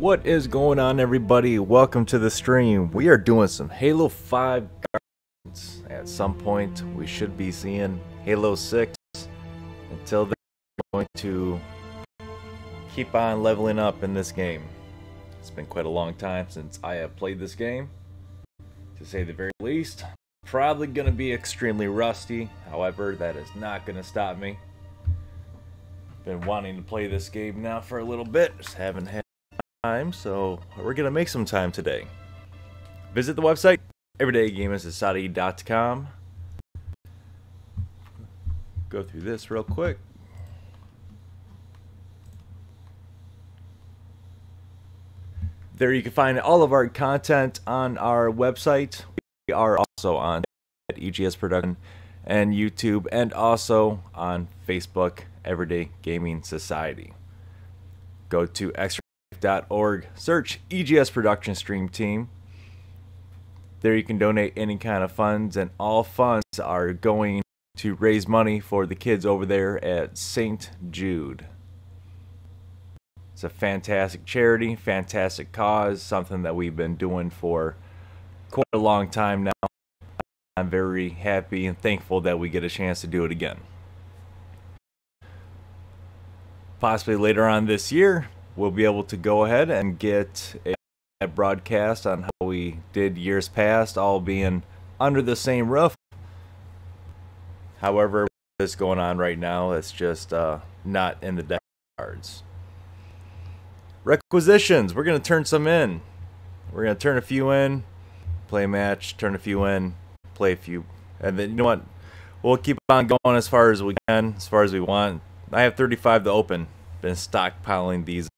What is going on, everybody? Welcome to the stream. We are doing some Halo 5 guards. At some point, we should be seeing Halo 6. Until then, we're going to keep on leveling up in this game. It's been quite a long time since I have played this game, to say the very least. Probably going to be extremely rusty, however, that is not going to stop me. Been wanting to play this game now for a little bit, just haven't had time, so we're gonna make some time today. Visit the website, everydaygamingsociety.com. Go through this real quick. There you can find all of our content on our website. We are also on at EGS Production and YouTube and also on Facebook, Everyday Gaming Society. Go to extra.org, search EGS Production Stream Team. There you can donate any kind of funds, and all funds are going to raise money for the kids over there at St. Jude. It's a fantastic charity, fantastic cause, something that we've been doing for quite a long time now. I'm very happy and thankful that we get a chance to do it again. Possibly later on this year, we'll be able to go ahead and get a broadcast on how we did years past, all being under the same roof. However, what's going on right now, it's just uh, not in the deck cards. Requisitions, we're going to turn some in. We're going to turn a few in, play a match, turn a few in, play a few, and then you know what? We'll keep on going as far as we can, as far as we want. I have 35 to open. Been stockpiling these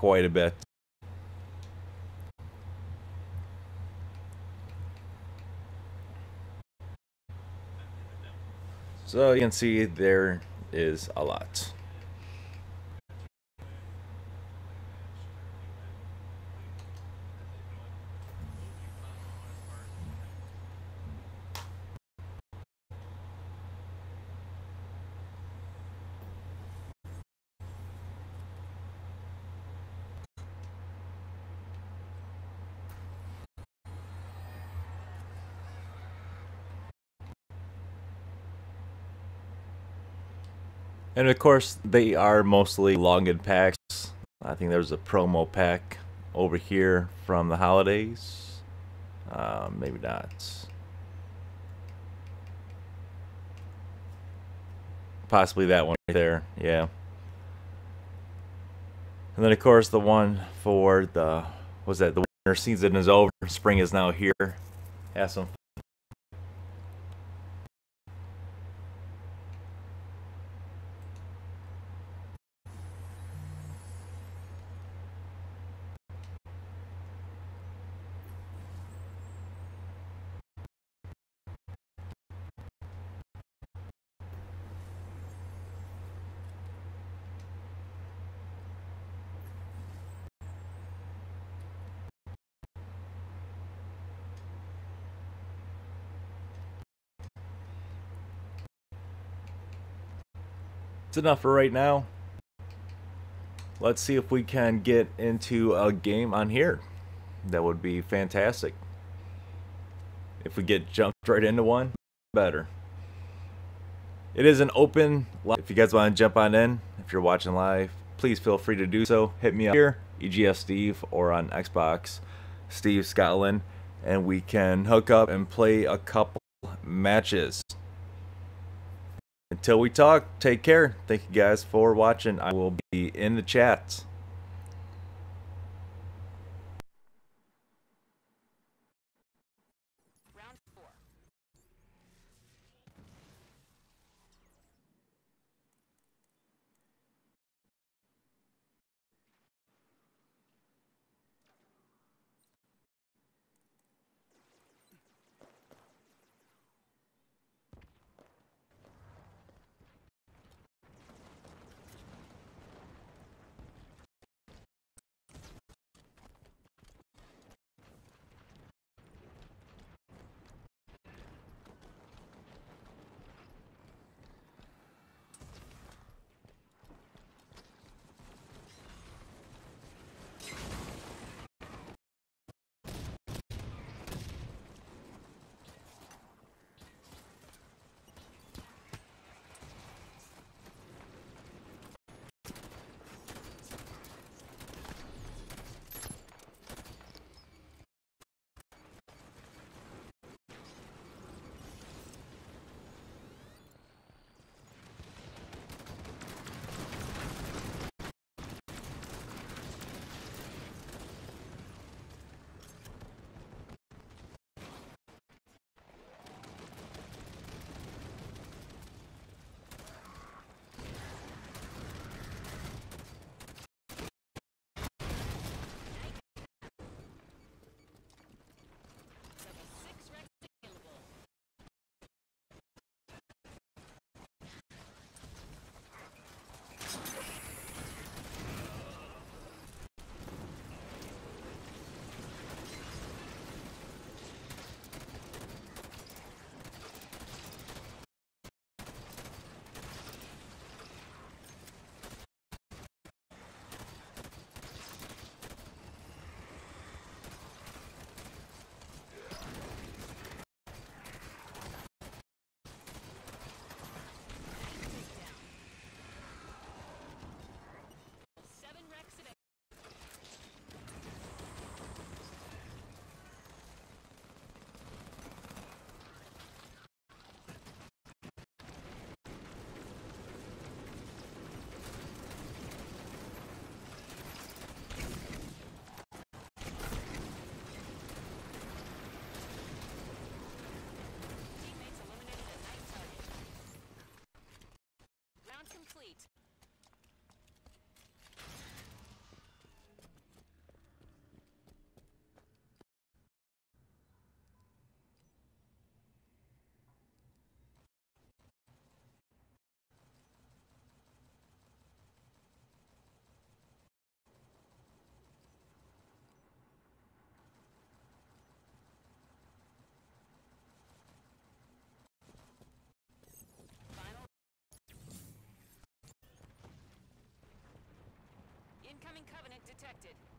quite a bit. So you can see there is a lot. And of course, they are mostly login packs. I think there's a promo pack over here from the holidays. Uh, maybe not. Possibly that one right there, yeah. And then of course the one for the, was that, the winter season is over, spring is now here. Have some enough for right now. Let's see if we can get into a game on here. That would be fantastic. If we get jumped right into one, better. It is an open, if you guys want to jump on in, if you're watching live, please feel free to do so. Hit me up here, EGS Steve, or on Xbox, Steve Scotland, and we can hook up and play a couple matches. Until we talk, take care. Thank you guys for watching. I will be in the chat. Incoming Covenant detected.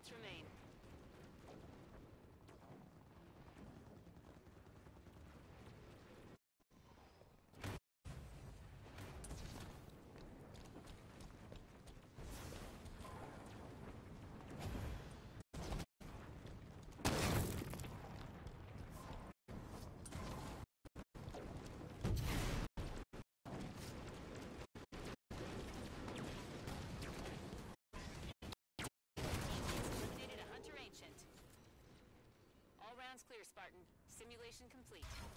Minutes remain. Eliminated a Hunter Ancient. All rounds clear, Spartan. Simulation complete.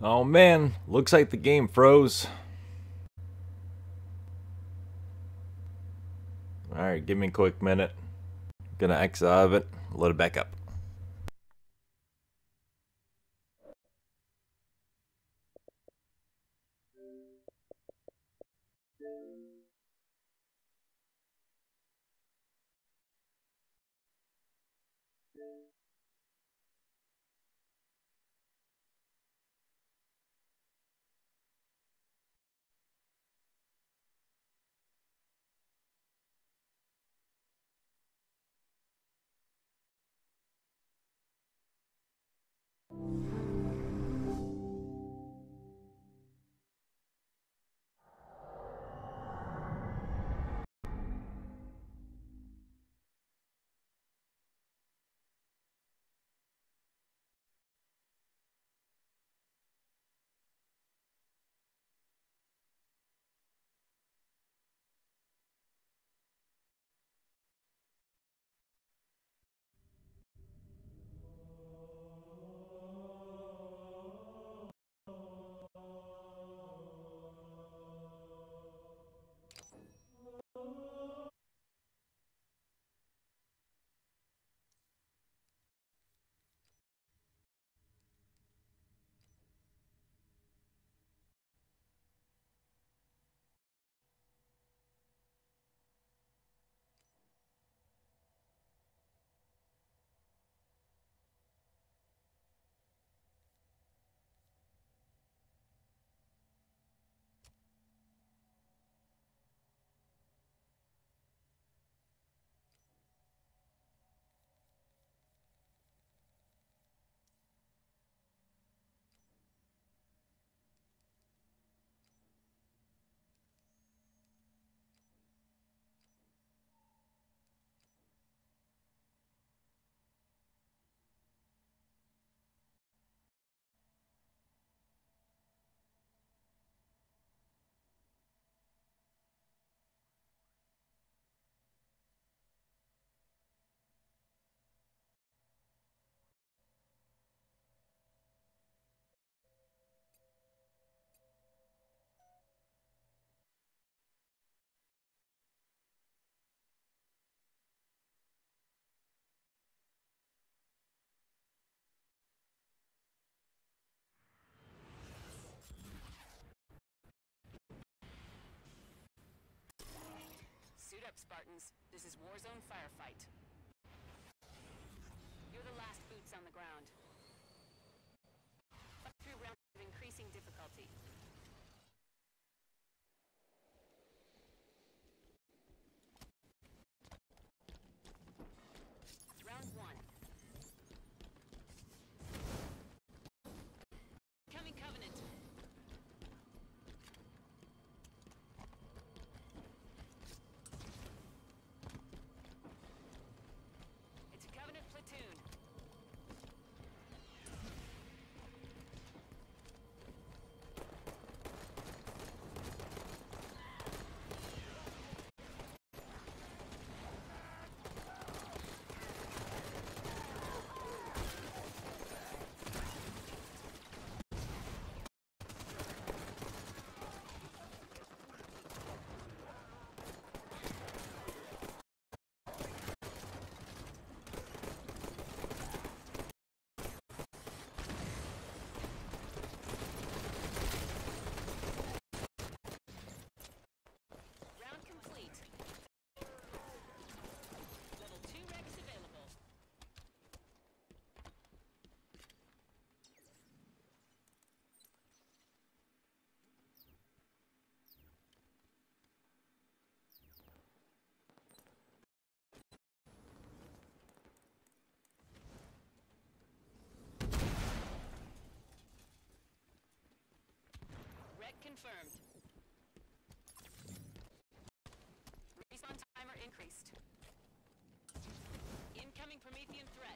Oh man, looks like the game froze. Alright, give me a quick minute. Gonna exit out of it, load it back up. Up, Spartans. This is Warzone Firefight. You're the last boots on the ground. Fight through rounds of increasing difficulty. Round one. Coming Covenant. It's a Covenant platoon. Round complete. Level 2 Rex available. Rec confirmed. Respawn timer increased. Incoming Promethean threat.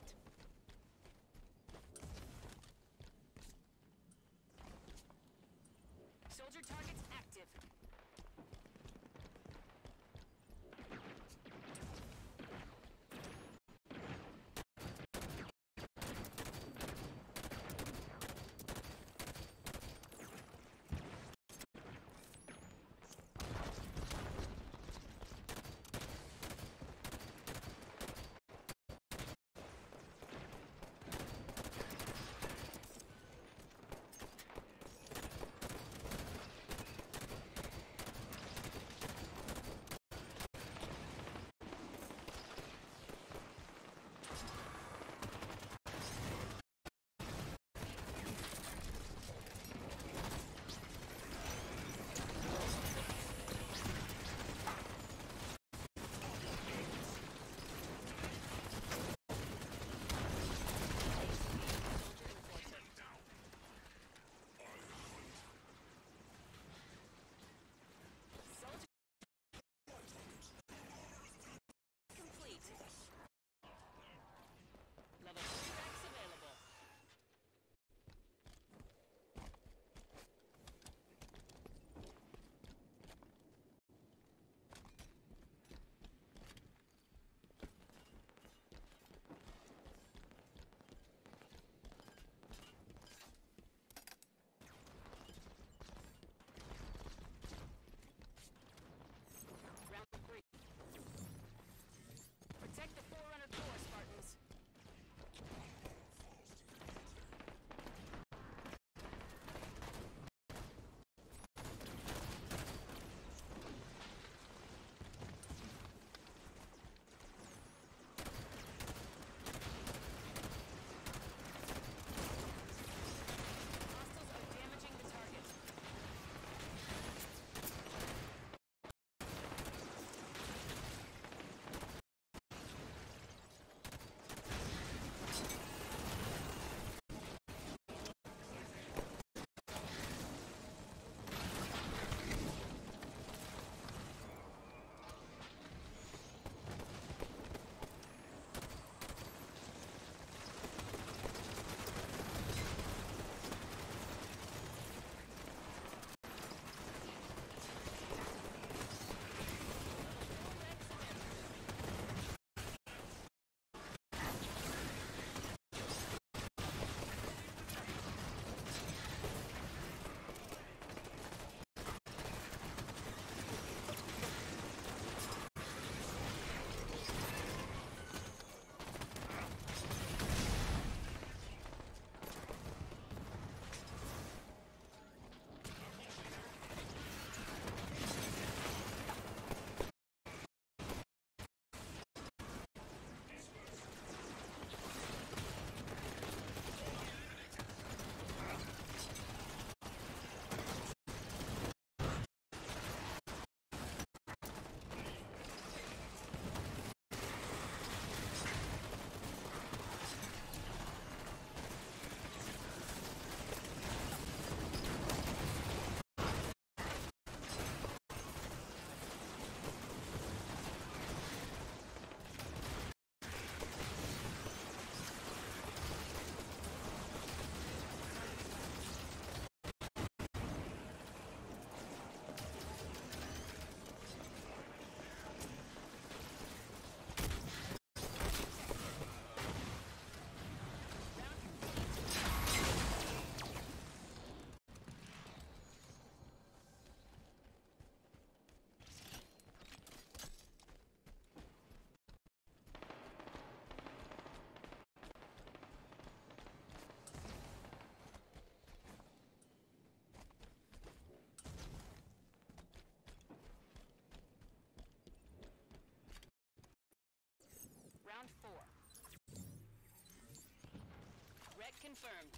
confirmed.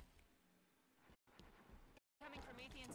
Coming Prometheans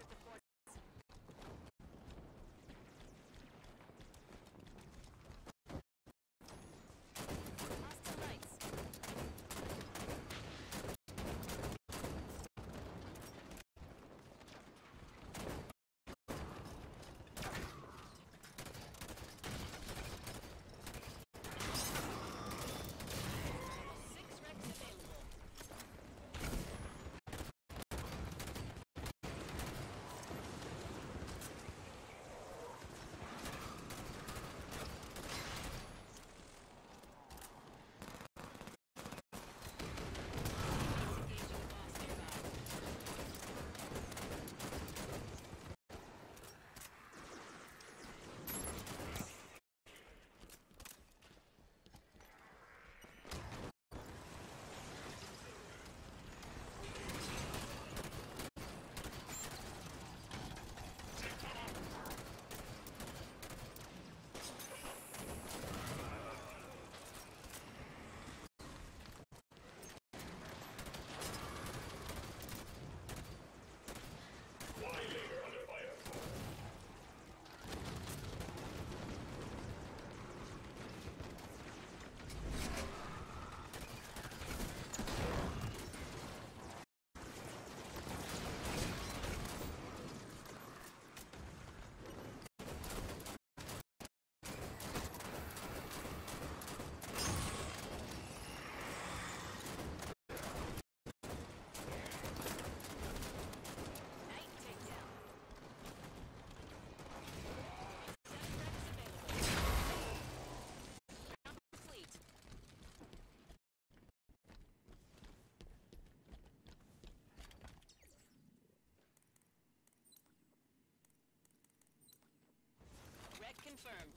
confirmed.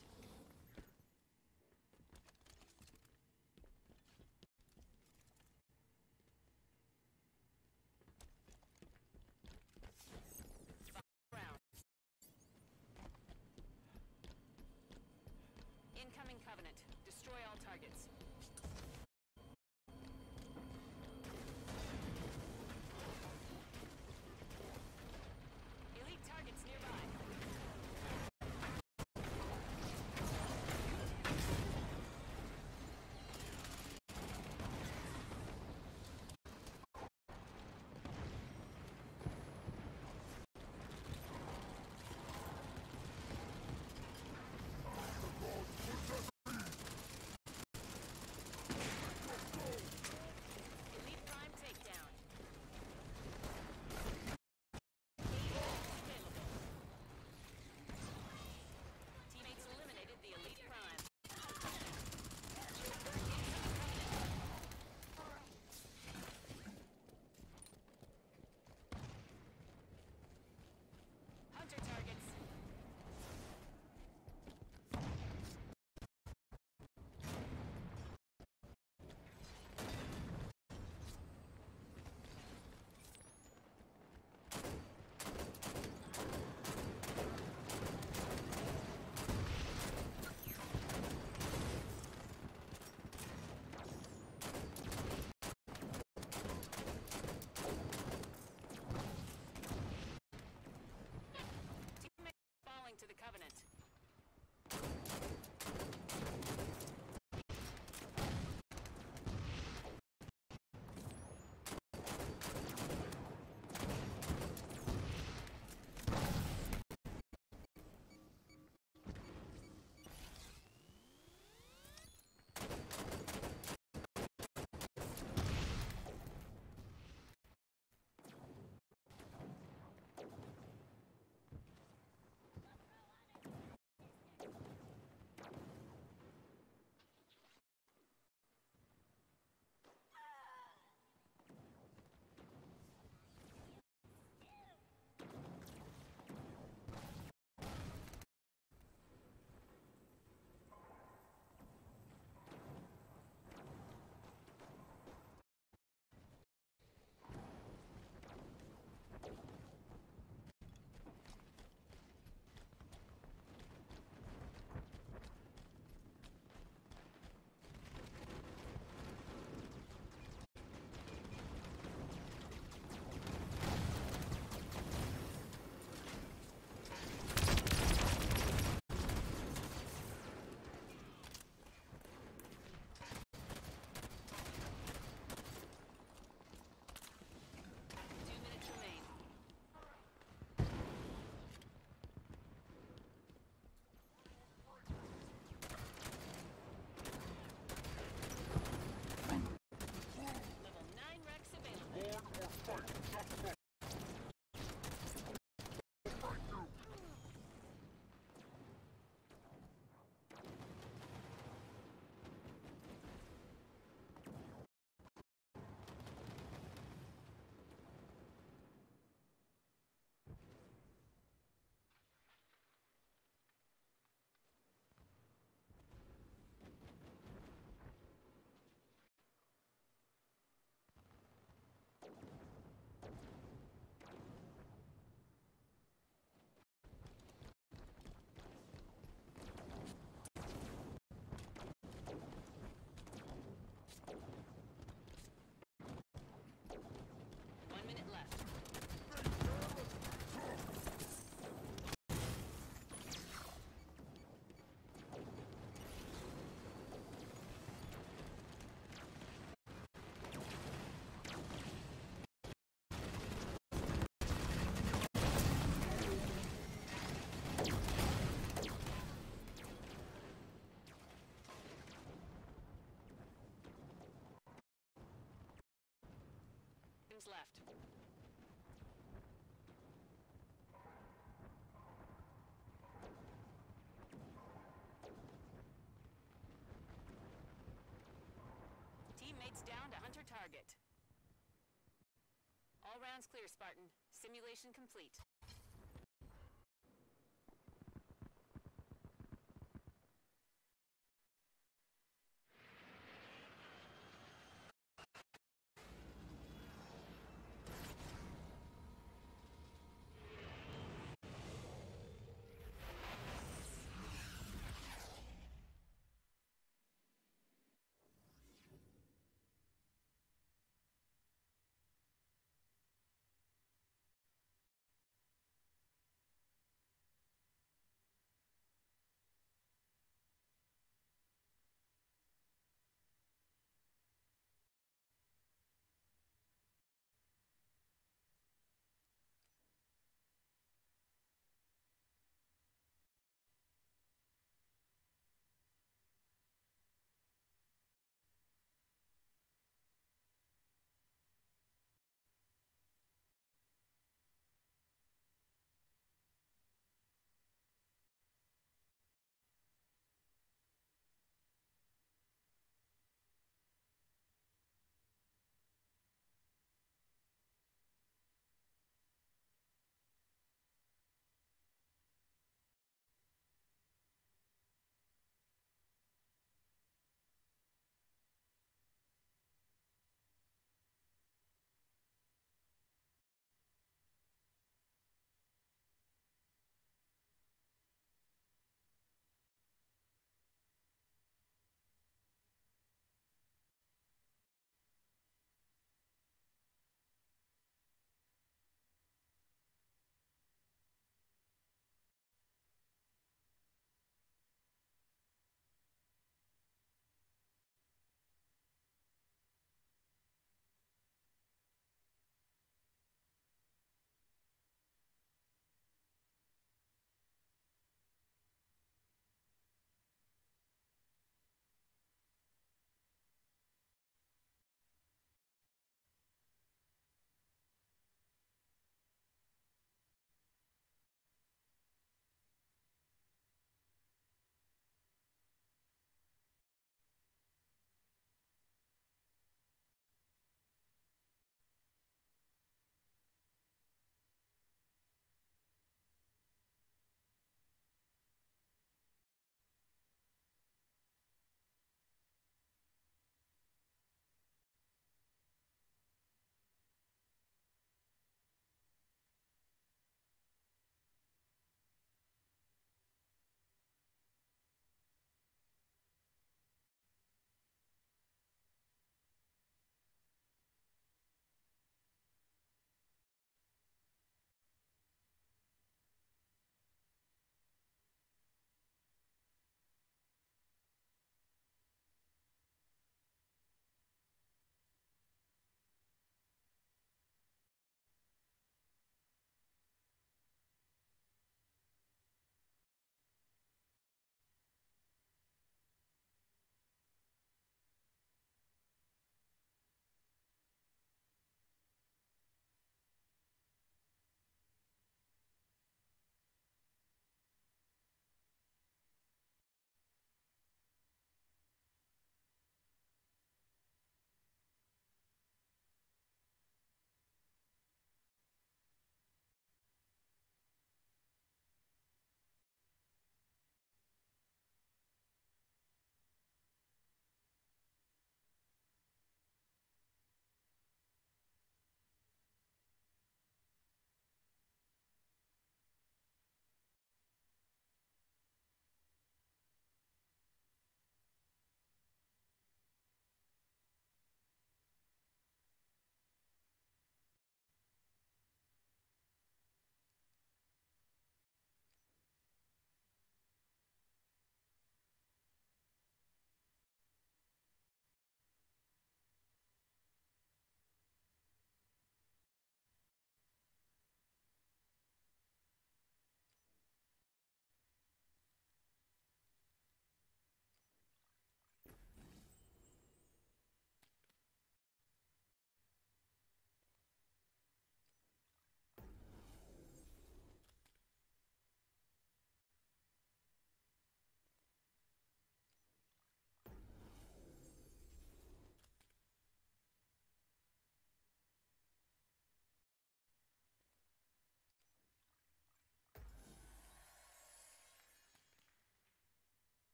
Incoming Covenant. Destroy all targets. Left. Teammates down to hunter target. All rounds clear, Spartan. Simulation complete.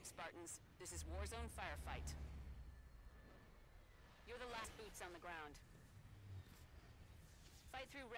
Up, Spartans. This is Warzone Firefight. You're the last boots on the ground. Fight through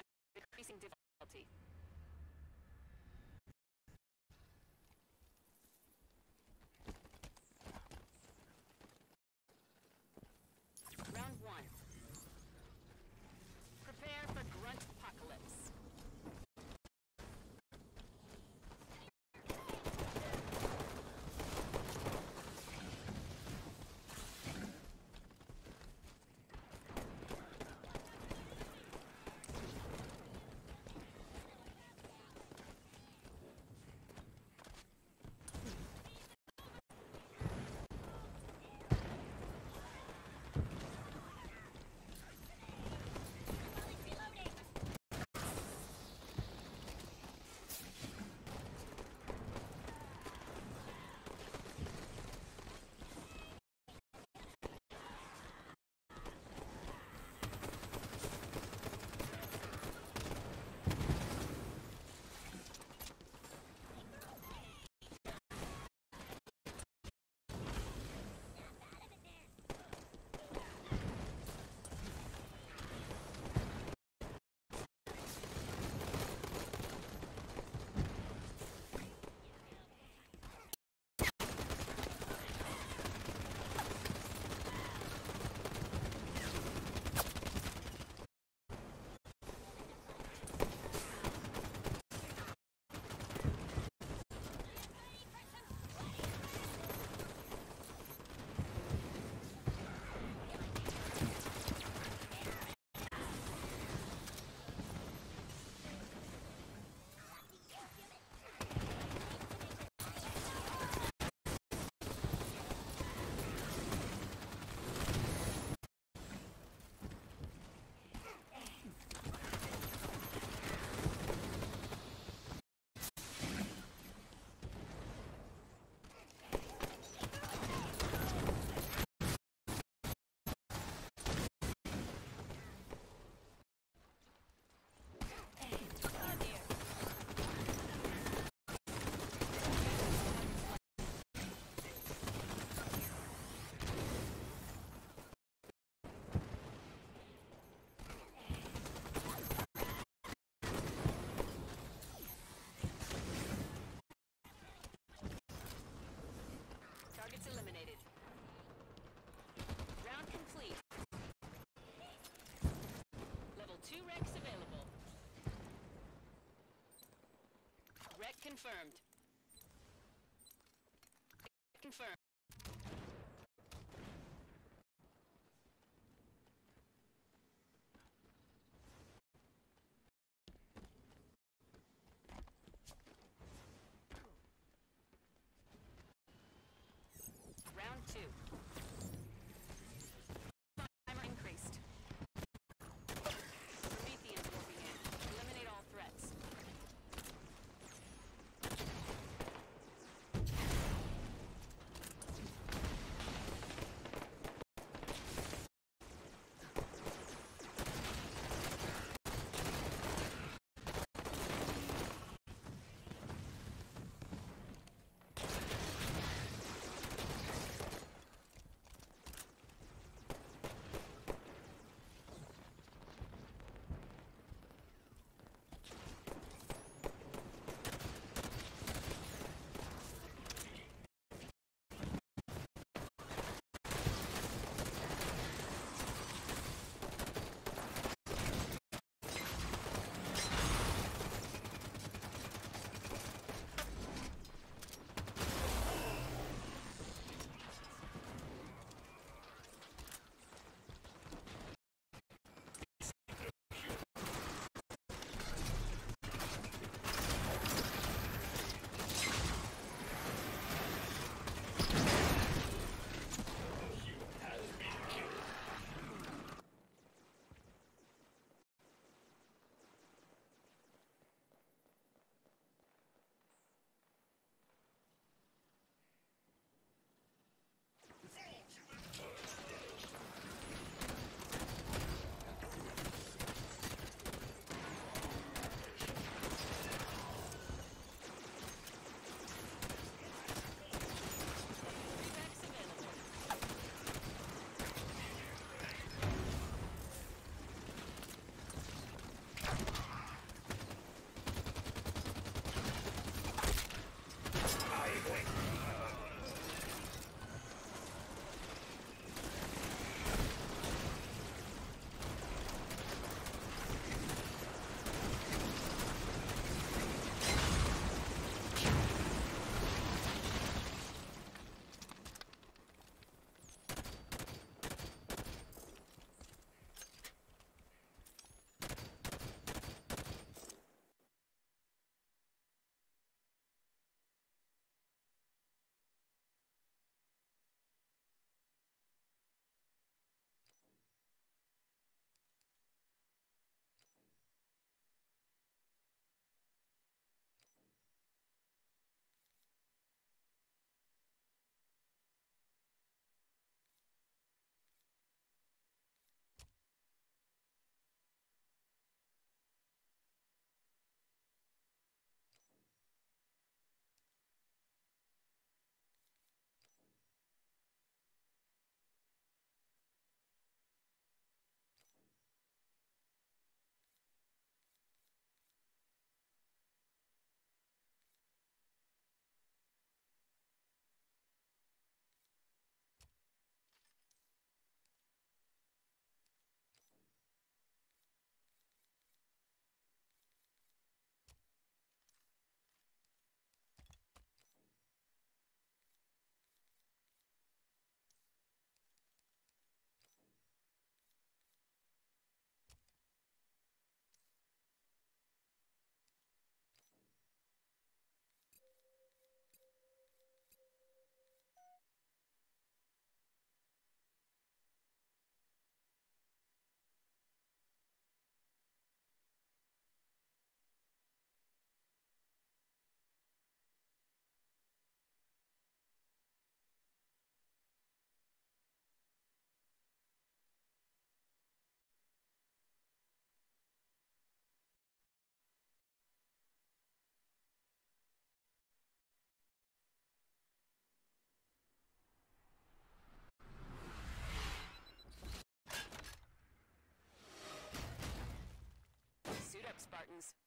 confirmed. Confirmed.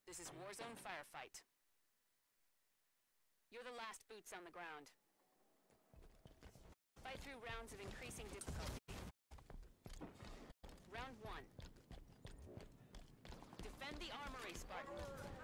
This is Warzone Firefight. You're the last boots on the ground. Fight through rounds of increasing difficulty. Round one. Defend the armory, Spartan.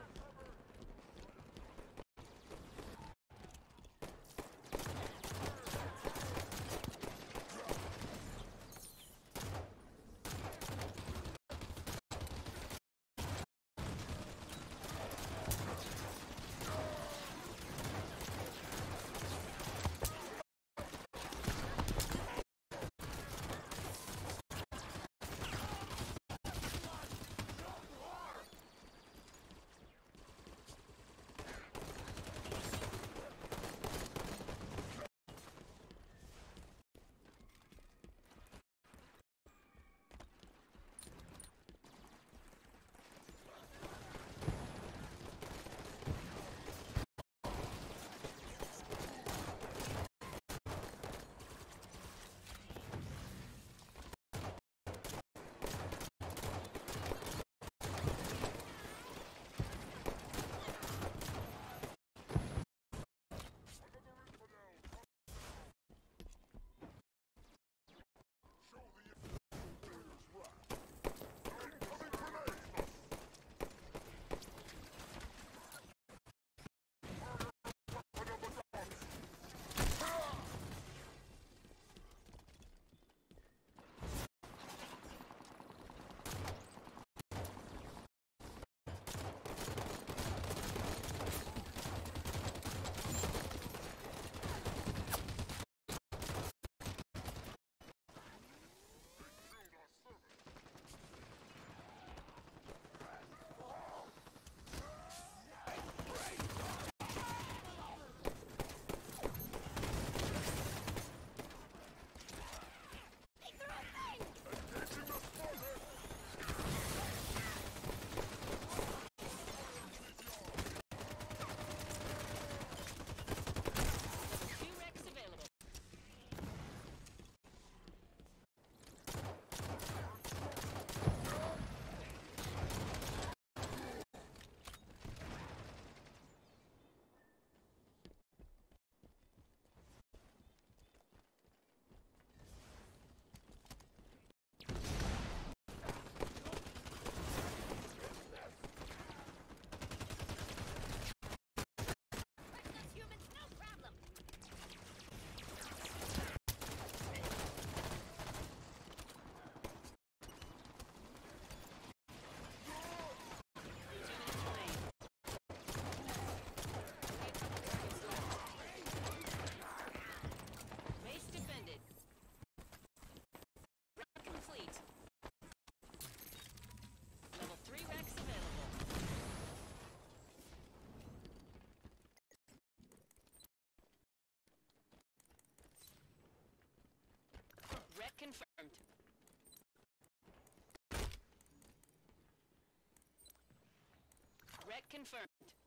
Confirmed.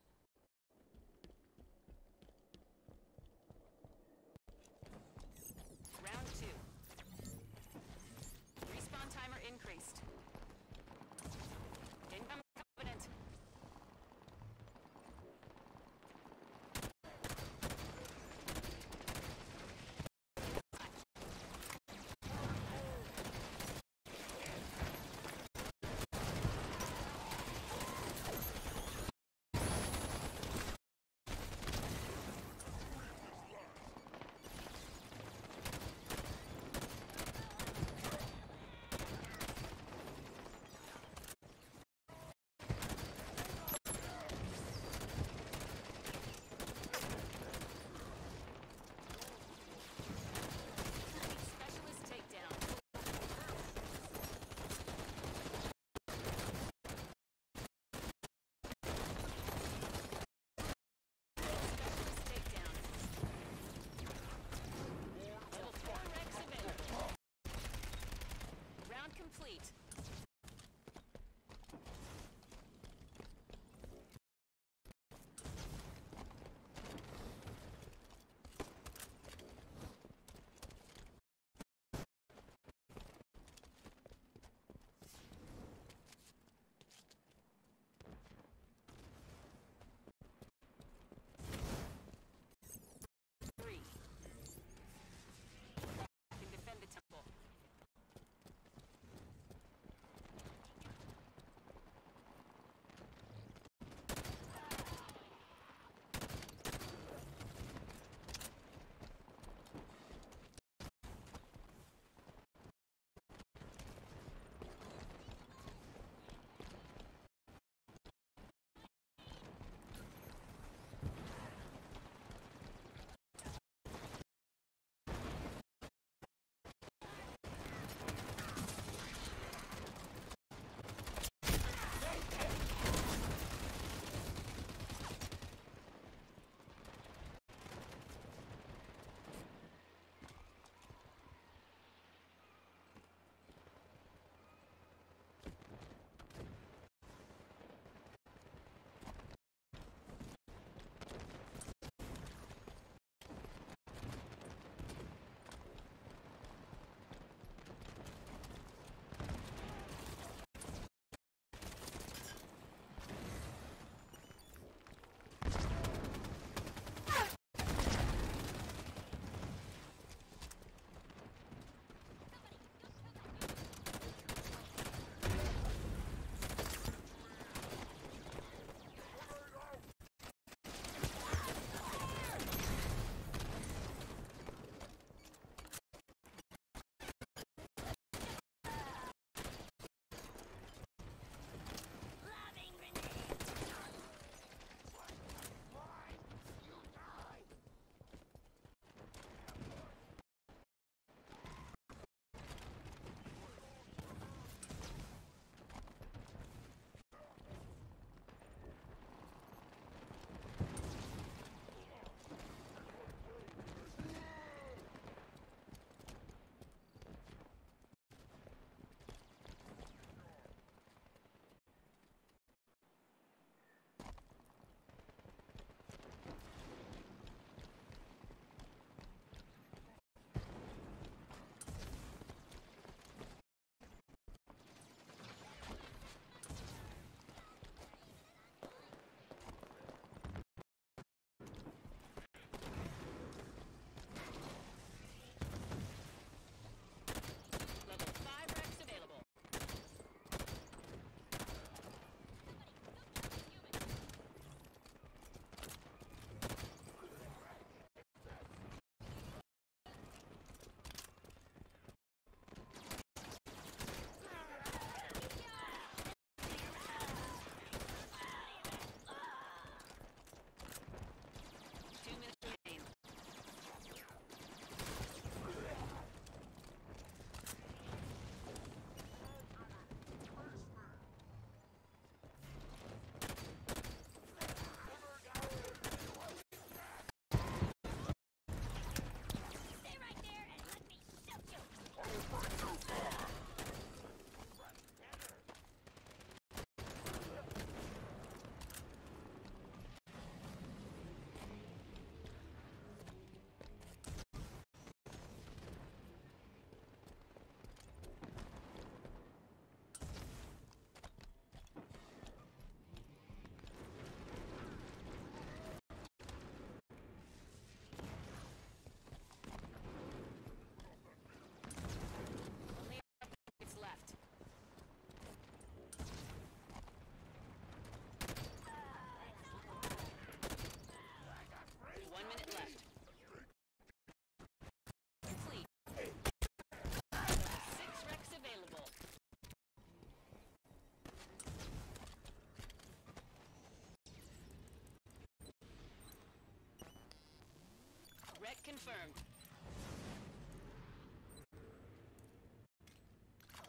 Confirmed.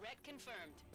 Ret confirmed.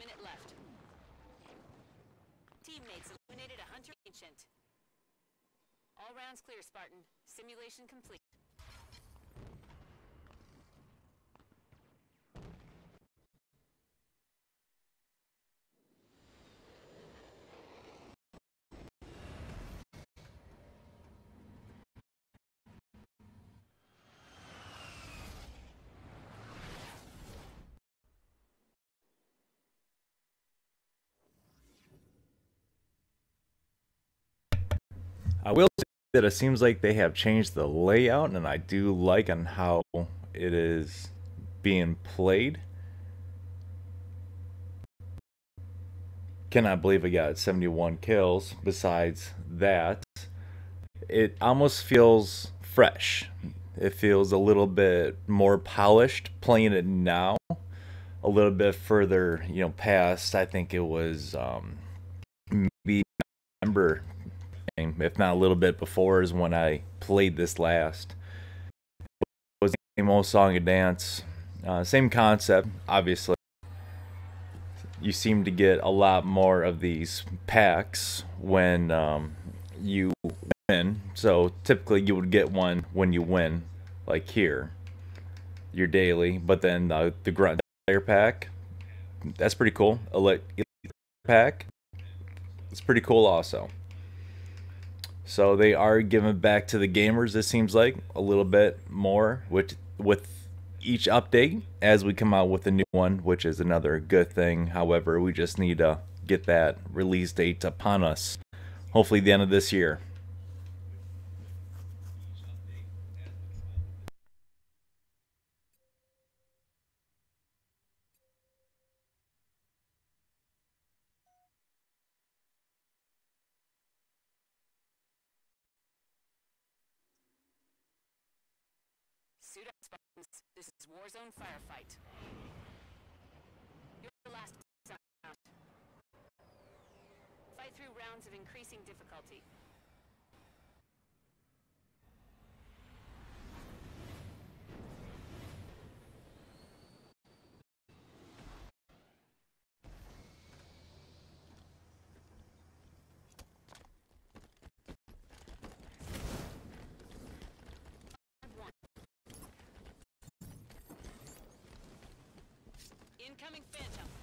Minute left. Teammates eliminated a Hunter Ancient. All rounds clear, Spartan. Simulation complete. I will say that it seems like they have changed the layout, and I do like on how it is being played. Cannot believe I got 71 kills. Besides that, it almost feels fresh. It feels a little bit more polished playing it now. A little bit further, you know, past. I think it was um, maybe November if not a little bit before, is when I played this last. It was the same old song and dance, uh, same concept, obviously. You seem to get a lot more of these packs when um, you win. So typically you would get one when you win, like here, your daily. But then the, the grunt player pack, that's pretty cool. Elite pack, it's pretty cool also. So they are giving back to the gamers. It seems like a little bit more with with each update as we come out with a new one, which is another good thing. However, we just need to get that release date upon us. Hopefully, the end of this year. Firefight. Your last. Fight through rounds of increasing difficulty. Incoming Phantom.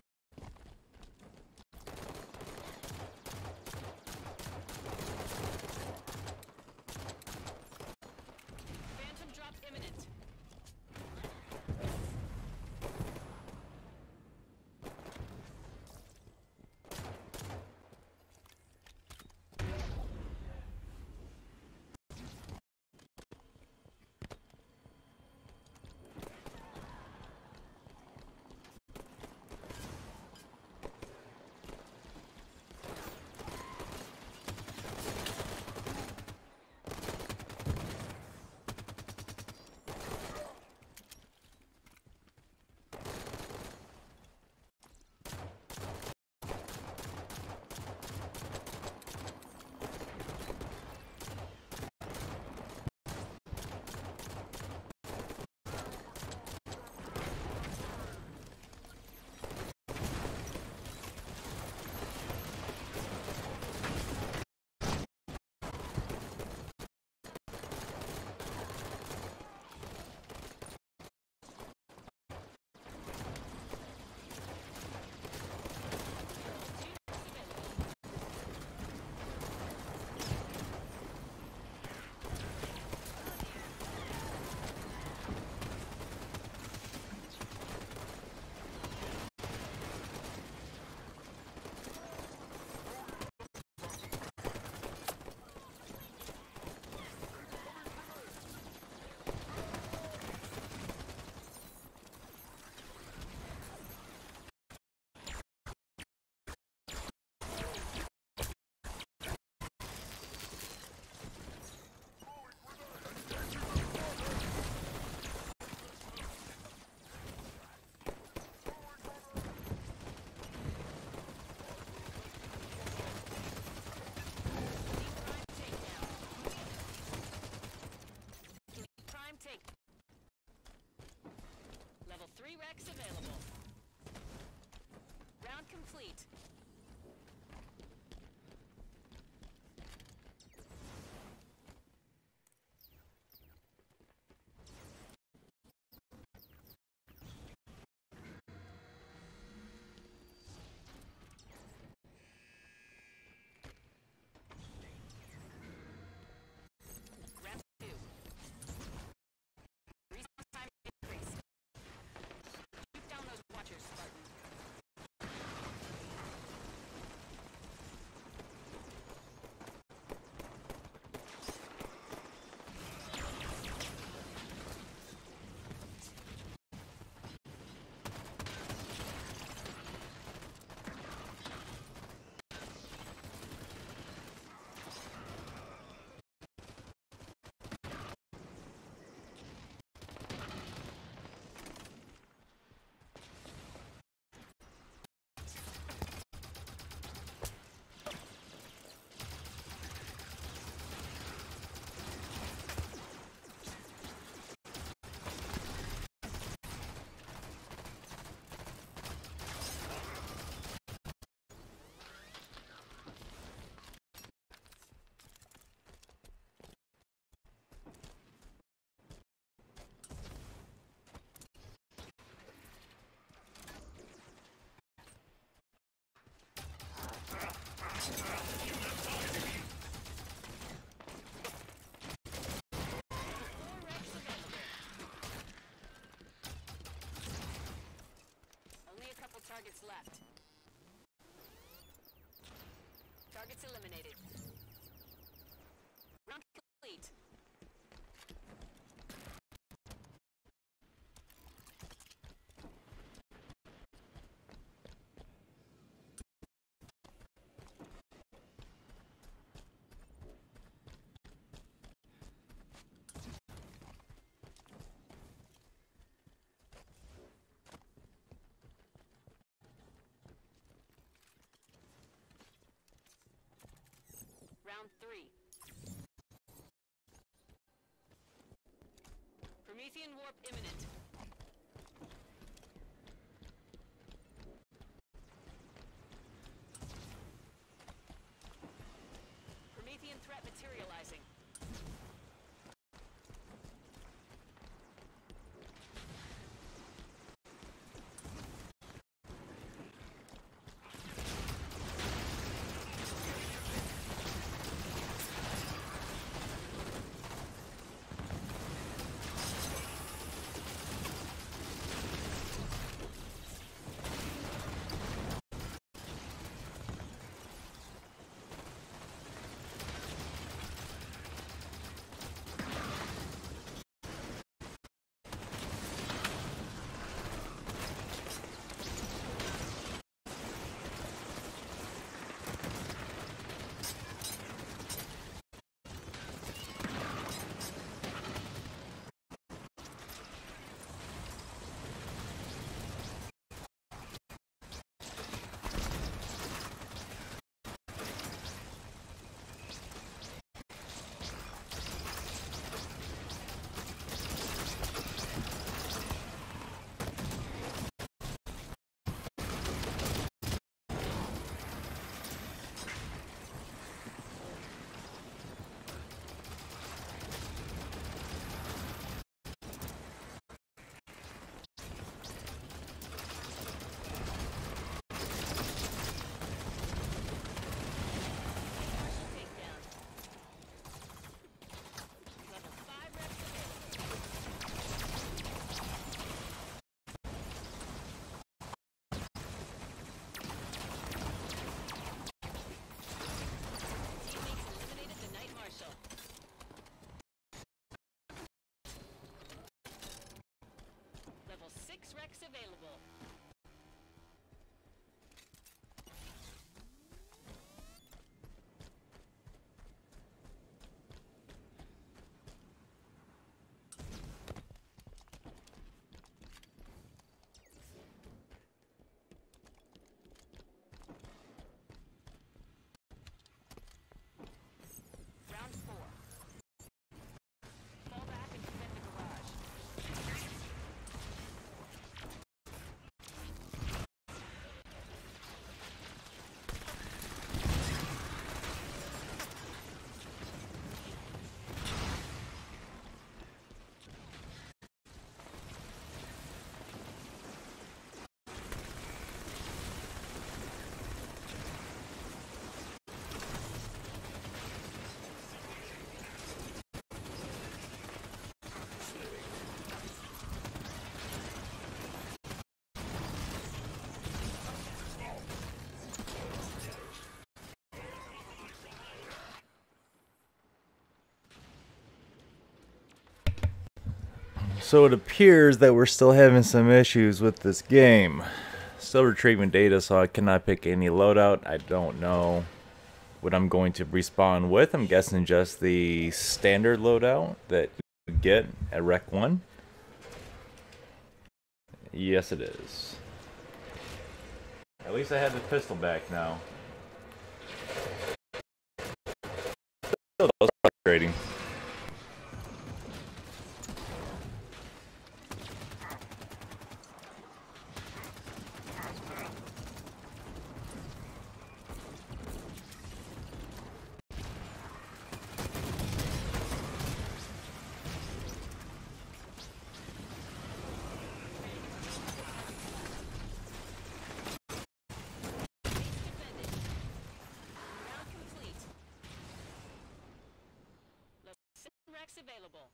Promethean warp imminent. Promethean threat materializing. 6 available. Round 4. Fall back and defend the garage. So it appears that we're still having some issues with this game. Still retrieving data, so I cannot pick any loadout. I don't know what I'm going to respawn with. I'm guessing just the standard loadout that you get at REQ 1. Yes, it is. At least I have the pistol back now. Medics available.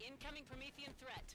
Incoming Promethean threat.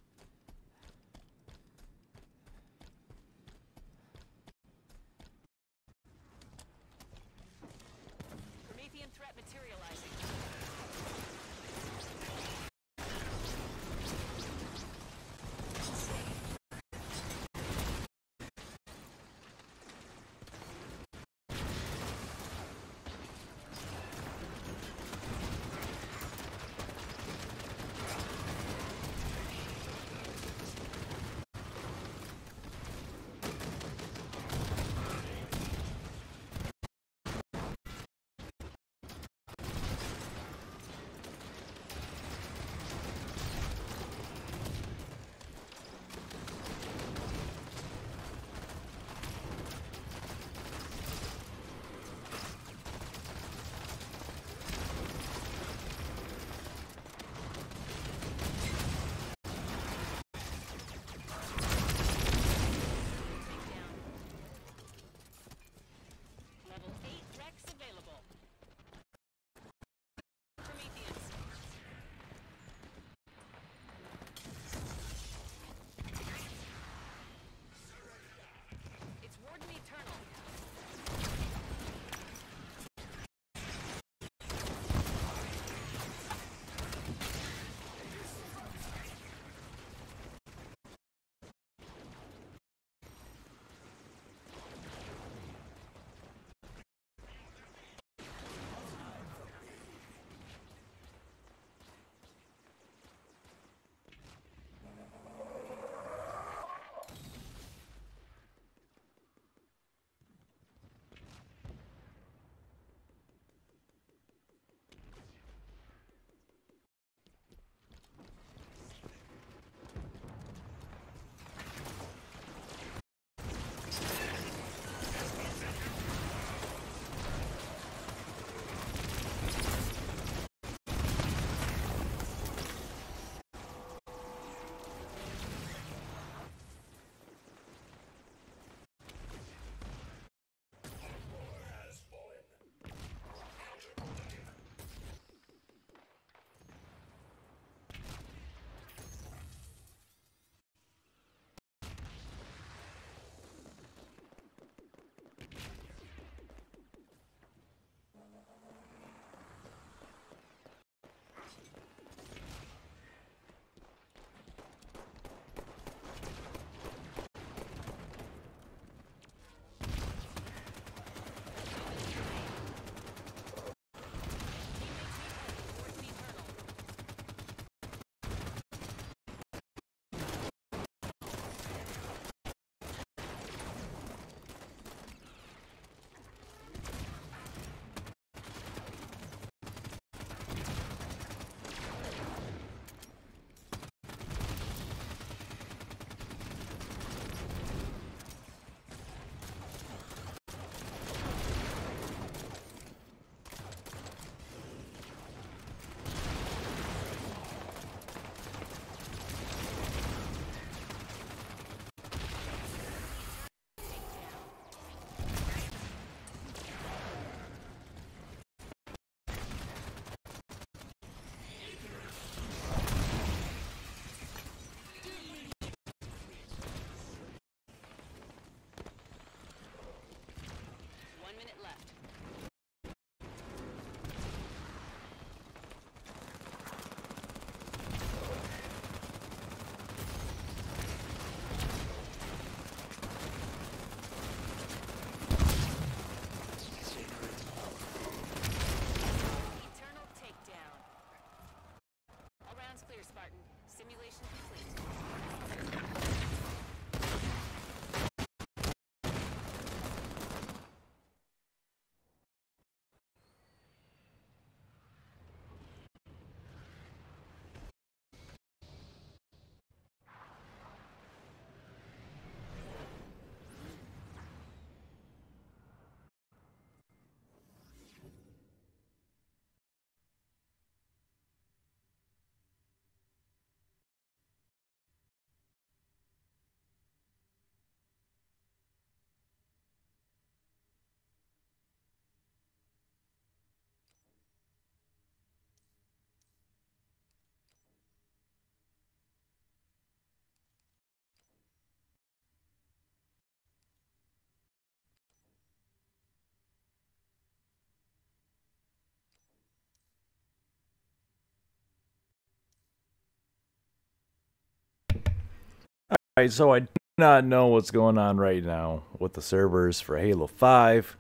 So I do not know what's going on right now with the servers for Halo 5.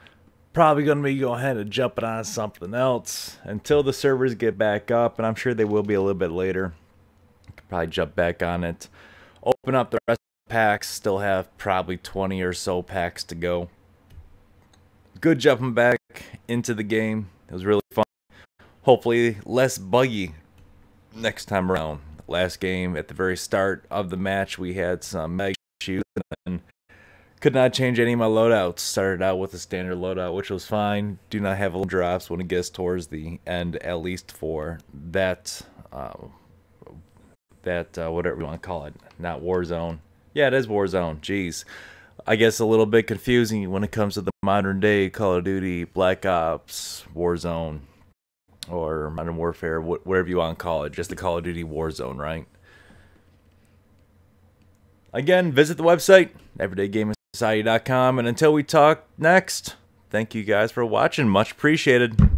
Probably going to be going ahead and jumping on something else until the servers get back up, and I'm sure they will be a little bit later. Could probably jump back on it. Open up the rest of the packs, still have probably 20 or so packs to go. Good jumping back into the game. It was really fun. Hopefully less buggy next time around. Last game, at the very start of the match, we had some mega issues and could not change any of my loadouts. Started out with a standard loadout, which was fine. Do not have drops when it gets towards the end, at least for that, uh, that uh, whatever you want to call it, not Warzone. Yeah, it is Warzone. Jeez. I guess a little bit confusing when it comes to the modern day Call of Duty, Black Ops, Warzone or Modern Warfare, whatever you want to call it, just the Call of Duty Warzone, right? Again, visit the website, everydaygamingsociety.com, and until we talk next, thank you guys for watching. Much appreciated.